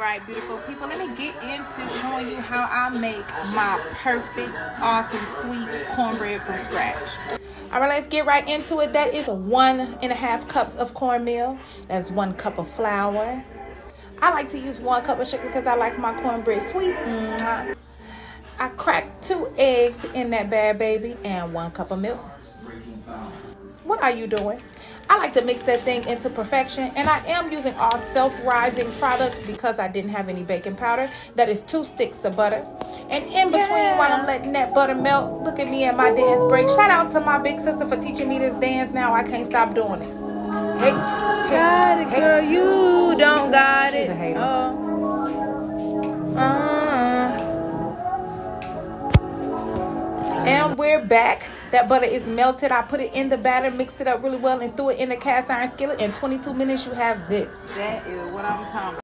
right, beautiful people, let me get into showing you how I make my perfect, awesome, sweet cornbread from scratch. All right, let's get right into it. That is one and a half cups of cornmeal. That's one cup of flour. I like to use one cup of sugar because I like my cornbread sweet. I cracked two eggs in that bad baby and one cup of milk. What are you doing? I like to mix that thing into perfection and I am using all self-rising products because I didn't have any baking powder. That is two sticks of butter. And in between yeah. while I'm letting that butter melt, look at me at my dance break. Shout out to my big sister for teaching me this dance now. I can't stop doing it. Hey, hey got it, hey. girl. You don't got She's it. A hater. Uh, uh. And we're back. That butter is melted. I put it in the batter, mixed it up really well, and threw it in the cast iron skillet. In 22 minutes, you have this. That is what I'm talking about.